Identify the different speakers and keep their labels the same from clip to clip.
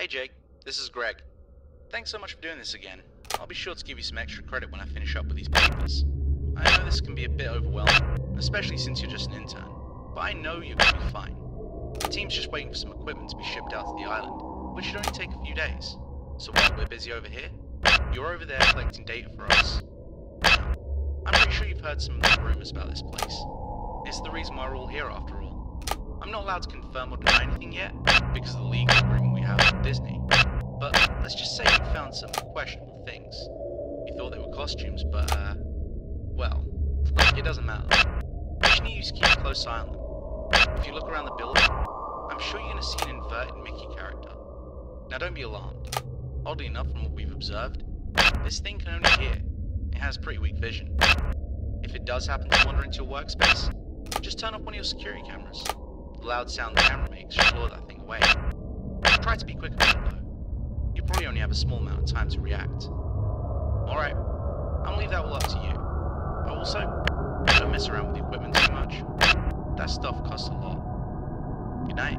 Speaker 1: Hey Jake, this is Greg. Thanks so much for doing this again. I'll be sure to give you some extra credit when I finish up with these papers. I know this can be a bit overwhelming, especially since you're just an intern, but I know you're going to be fine. The team's just waiting for some equipment to be shipped out to the island, which should only take a few days. So while we're busy over here, you're over there collecting data for us. Now, I'm pretty sure you've heard some rumors about this place. It's the reason why we're all here after all. I'm not allowed to confirm or deny anything yet, because of the legal agreement we have with Disney. But let's just say you found some questionable things. You thought they were costumes, but, uh, well, it doesn't matter. Just need you to keep a close eye on them. If you look around the building, I'm sure you're gonna see an inverted Mickey character. Now don't be alarmed. Oddly enough, from what we've observed, this thing can only hear. It has pretty weak vision. If it does happen to wander into your workspace, just turn off one of your security cameras. Loud sound the camera makes should lure that thing away. Try to be quick about it though. You probably only have a small amount of time to react. Alright, I'll leave that all up to you. But also, don't mess around with the equipment too much. That stuff costs a lot. Good night.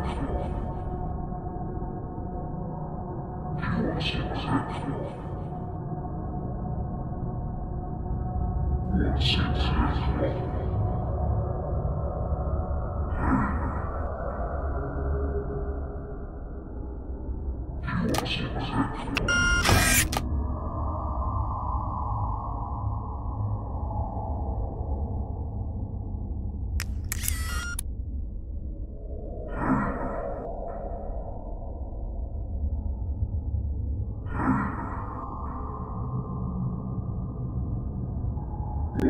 Speaker 2: You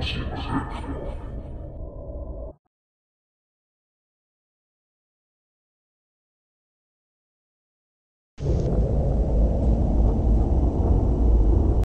Speaker 2: She.